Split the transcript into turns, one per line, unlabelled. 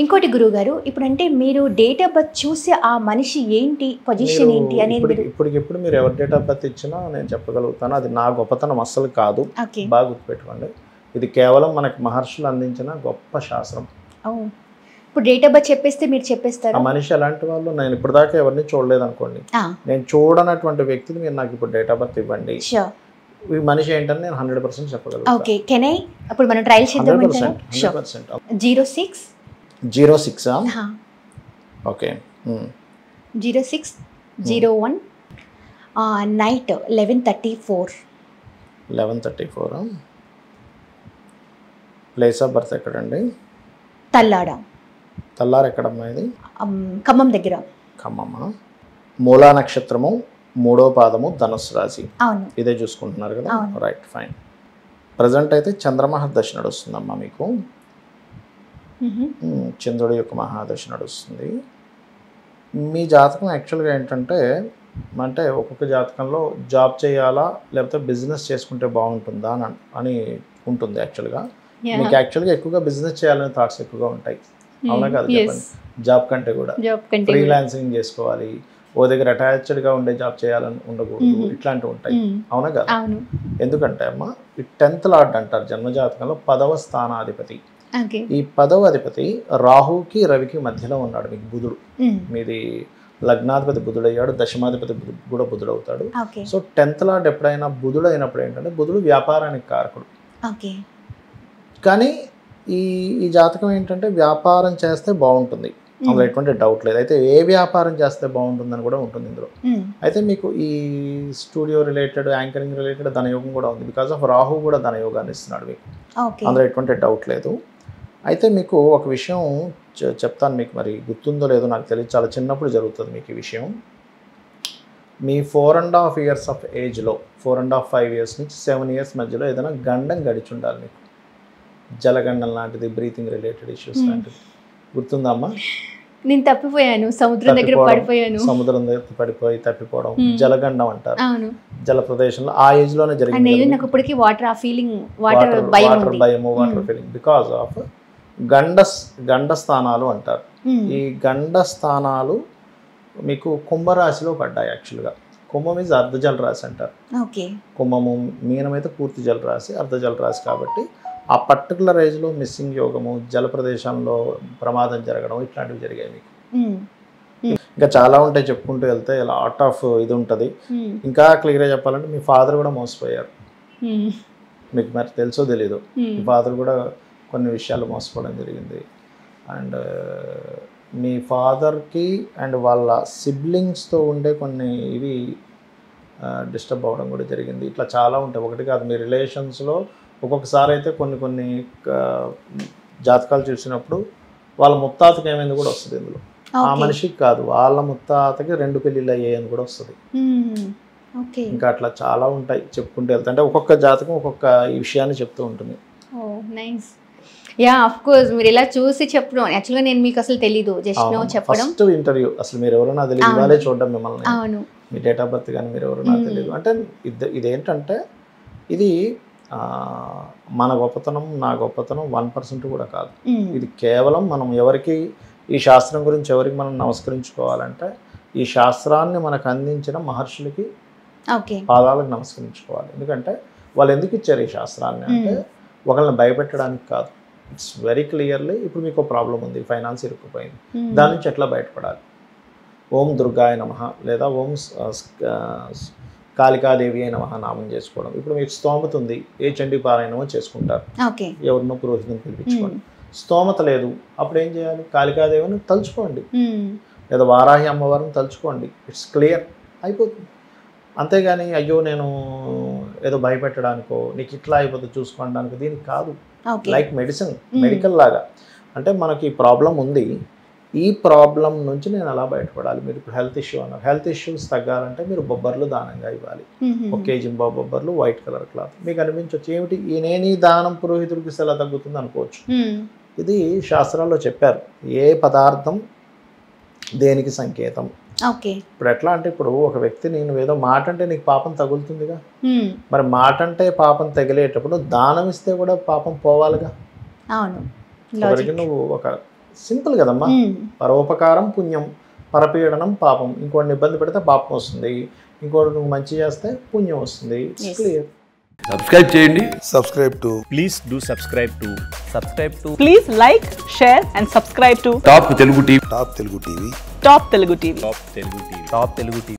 ఇంకోటి గురువు గారు ఇప్పుడు అంటే మీరు డేట్ ఆఫ్ బర్త్ చూసి ఆ మనిషి ఏంటి పొజిషన్ ఏంటి అనేది
ఇప్పటికిప్పుడు మీరు ఎవరి డేట్ ఆఫ్ బర్త్ ఇచ్చినా నేను చెప్పగలుగుతాను. అది నా గొప్పతనం అస్సలు కాదు. బాగా గుర్తుపెట్టుకోండి. ఇది కేవలం మనకి మహర్షులు అందించిన గొప్ప శాస్త్రం.
ఇప్పుడు డేట్ ఆఫ్ బర్త్ చెప్పేస్తే మీరు
ఆ
చెప్పేస్తారా
మనిషి ఎలాంటి వాళ్ళు? నేను ఇప్పటిదాకా ఎవరిని చూడలేదు అనుకోండి
ఆ,
నేను చూడనటువంటి వ్యక్తిని మీరు నాకు ఇప్పుడు డేట్ ఆఫ్ బర్త్ ఇవ్వండి. ఈ మనిషి ఏంటని నేను హండ్రెడ్ పర్సెంట్ చెప్పగలుగుతాను
ఓకే కెన్ ఐ అప్పుడు మనం trial
percent
zero six
zero six okay.
Zero six zero one night eleven thirty four.
Eleven thirty four place of birth ఎక్కడండి?
తల్లాడ.
తెల్లారు ఎక్కడమ్మా ఇది?
ఖమ్మం దగ్గర.
ఖమ్మమ్మ మూలా నక్షత్రము మూడో పాదము ధనుసు రాశి.
అవును.
ఇదే చూసుకుంటున్నారు కదా. రైట్ ఫైన్ ప్రజెంట్ అయితే చంద్రమహర్దశ నడుస్తుందమ్మా మీకు. చంద్రుడి యొక్క మహాదశ నడుస్తుంది. మీ జాతకం యాక్చువల్గా ఏంటంటే అంటే ఒక్కొక్క జాతకంలో జాబ్ చేయాలా లేకపోతే బిజినెస్ చేసుకుంటే బాగుంటుందా అని అని ఉంటుంది యాక్చువల్గా. మీకు యాక్చువల్గా ఎక్కువగా బిజినెస్ చేయాలనే థాట్స్ ఎక్కువగా ఉంటాయి. అవునా కాదు. చెప్పండి. జాబ్ కంటే కూడా. ఫ్రీలాన్సింగ్ చేసుకోవాలి. ఓ దగ్గర అటాచ్డ్గా ఉండే జాబ్ చేయాలని ఉండకూడదు. ఇట్లాంటివి ఉంటాయి. అవునా కదా? ఎందుకంటే అమ్మ ఈ టెన్త్ లార్డ్ అంటారు జన్మజాతకంలో పదవ స్థానాధిపతి. ఈ పదవ అధిపతి రాహుకి రవికి మధ్యలో ఉన్నాడు మీకు బుధుడు. మీది లగ్నాధిపతి బుధుడయ్యాడు దశమాధిపతి కూడా బుధుడు అవుతాడు సో టెన్త్ లార్డ్ ఎప్పుడైనా బుధుడు అయినప్పుడు ఏంటంటే బుధుడు వ్యాపారానికి కారకుడు.
ఓకే.
కానీ ఈ ఈ జాతకం ఏంటంటే వ్యాపారం చేస్తే బాగుంటుంది. అందులో ఎటువంటి డౌట్ లేదు. అయితే ఏ వ్యాపారం చేస్తే బాగుంటుందని కూడా ఉంటుంది ఇందులో. అయితే మీకు ఈ స్టూడియో రిలేటెడ్ యాంకరింగ్ రిలేటెడ్ ధనయోగం కూడా ఉంది. బికాస్ ఆఫ్ రాహు కూడా ధనయోగాన్ని ఇస్తున్నాడు మీకు. అందులో ఎటువంటి డౌట్ లేదు. అయితే మీకు ఒక విషయం చెప్తాను మీకు మరి. గుర్తుందో లేదో నాకు తెలియదు. చాలా చిన్నప్పుడు జరుగుతుంది మీకు ఈ విషయం. మీ four and half years of ఏజ్లో four and half five years నుంచి సెవెన్ ఇయర్స్ మధ్యలో ఏదైనా గండం గడిచి ఉండాలి మీకు. జలగండం లాంటిది బ్రీతింగ్ రిలేటెడ్ ఇష్యూస్. లాంటిది. గుర్తుందమ్మా
నేను తప్పిపోయాను. సముద్రం దగ్గర పడిపోయాను.
సముద్రం దగ్గర పడిపోయి తప్పిపోవడం. జలగండం అంటారు. జల ప్రదేశంలో ఆ
ఏజ్లోనే
జరిగింది
నాకు ఇప్పటికీ వాటర్ ఆ ఫీలింగ్ వాటర్ భయం
వాటర్ భయము వాటర్. ఫీలింగ్ బికాస్ ఆఫ్ గండ గండ స్థానాలు అంటారు. ఈ గండ స్థానాలు మీకు కుంభరాశిలో పడ్డాయి యాక్చువల్గా కుంభం ఈజ్ అర్ధ జల రాశి అంటారు కుంభము మీనం అయితే పూర్తి జల రాశి అర్ధ జల రాశి కాబట్టి ఆ పర్టికులర్ ఏజ్లో మిస్సింగ్ యోగము జల ప్రదేశంలో ప్రమాదం జరగడం ఇట్లాంటివి జరిగాయి మీకు. ఇంకా చాలా ఉంటాయి చెప్పుకుంటూ వెళ్తే లాట్ ఆఫ్ ఇది ఉంటుంది. ఇంకా క్లియర్గా చెప్పాలంటే మీ ఫాదర్ కూడా మోసపోయారు. మీకు మరి తెలుసో తెలీదు. మీ ఫాదర్ కూడా కొన్ని విషయాలు మోసపోవడం జరిగింది. అండ్ మీ ఫాదర్కి అండ్ వాళ్ళ సిబ్లింగ్స్తో ఉండే కొన్ని ఇవి డిస్టర్బ్ అవ్వడం కూడా జరిగింది. ఇట్లా చాలా ఉంటాయి. ఒకటి కాదు మీ రిలేషన్స్లో ఒక్కొక్కసారి అయితే కొన్ని కొన్ని జాతకాలు చూసినప్పుడు వాళ్ళ ముత్తాతకి ఏమైంది కూడా వస్తుంది ఇందులో. ఆ. మనిషికి కాదు వాళ్ళ ముత్తాతకి రెండు పెళ్ళిళ్ళు అయ్యాయని కూడా వస్తుంది. ఇంకా అట్లా చాలా ఉంటాయి చెప్పుకుంటూ వెళ్తే అంటే ఒక్కొక్క జాతకం ఒక్కొక్క ఈ విషయాన్ని చెప్తూ ఉంటుంది.
Oh nice. Yeah of course మీరు ఇలా చూసి చెప్పడం. యాక్చువల్గా నేను మీకు అసలు తెలీదు. జస్ట్ నో చెప్పడం.
ఫస్ట్ ఇంటర్వ్యూ అసలు మీరు ఎవరో నాకు తెలియదు. ఇవాళే చూడడం మిమ్మల్ని.
అవును.
మీ డేట్ ఆఫ్ బర్త్ కానీ మీరు ఎవరో నాకు
మ్మ్.
తెలియదు అంటే ఇది ఇదేంటంటే ఇది మన గొప్పతనం నా గొప్పతనం వన్ పర్సెంట్ కూడా కాదు.
మ్మ్.
ఇది కేవలం మనం ఎవరికి ఈ శాస్త్రం గురించి ఎవరికి మనం నమస్కరించుకోవాలంటే ఈ శాస్త్రాన్ని మనకు అందించిన మహర్షులకి పాదాలకు నమస్కరించుకోవాలి. ఎందుకంటే వాళ్ళు ఎందుకు ఇచ్చారు ఈ శాస్త్రాన్ని? అంటే ఒకళ్ళని భయపెట్టడానికి కాదు. ఇట్స్ వెరీ క్లియర్లీ ఇప్పుడు మీకు ప్రాబ్లం ఉంది. ఫైనాన్స్ ఇరుక్కుపోయింది.
మ్మ్.
దాని నుంచి ఎట్లా బయటపడాలి? ఓం దుర్గాయ నమ లేదా ఓం కాళికాదేవి అయిన నామం చేసుకోవడం. ఇప్పుడు మీకు స్తోమత ఉంది. ఏ చండీ పారాయణమో చేసుకుంటారు. ఎవరినో పురోహితుని పిలిపించుకోండి. స్తోమత లేదు. అప్పుడు ఏం చేయాలి? కాళికాదేవిని తలుచుకోండి.
మ్మ్.
లేదా వారాహి అమ్మవారిని తలుచుకోండి. ఇట్స్ క్లియర్ అయిపోతుంది. అంతేగాని అయ్యో నేను ఏదో భయపెట్టడానికో నీకు ఇట్లా అయిపోతుంది చూసుకోవడానికి దీనికి కాదు. లైక్ మెడిసిన్ మెడికల్ లాగా. అంటే మనకి ప్రాబ్లం ఉంది. ఈ ప్రాబ్లం నుంచి నేను ఎలా బయటపడాలి? మీరు ఇప్పుడు హెల్త్ ఇష్యూ అన్నారు. హెల్త్ ఇష్యూస్ తగ్గాలంటే మీరు బొబ్బర్లు దానంగా ఇవ్వాలి. ఒక కేజీ బాబు బొబ్బర్లు వైట్ కలర్ క్లాత్. మీకు అనిపించవచ్చు ఏమిటి? ఈ నేను ఈ దానం పురోహితుడికి ఎలా తగ్గుతుంది అనుకోవచ్చు. ఇది శాస్త్రాల్లో చెప్పారు. ఏ పదార్థం దేనికి సంకేతం?
ఓకే.
ఇప్పుడు ఎట్లా అంటే ఇప్పుడు ఒక వ్యక్తి నేను ఏదో మాట అంటే నీకు పాపం తగులుతుందిగా. మరి మాట అంటే పాపం తగిలేటప్పుడు దానం ఇస్తే కూడా పాపం పోవాలిగా.
అవును. లాజిక్
నువ్వు ఒక సింపుల్ కదమ్మా. పరోపకారం పుణ్యం పరపీడనం పాపం. ఇంకోటిని ఇబ్బంది పెడితే పాపం వస్తుంది. ఇంకోటి నువ్వు మంచి చేస్తే పుణ్యం వస్తుంది. క్లియర్
సబ్స్క్రైబ్ చేయండి.
Subscribe to
Please do subscribe to subscribe to
Please like, share, and subscribe to
Top Telugu TV
Top Telugu TV.
Top Telugu TV.
Top Telugu TV. Top Telugu TV.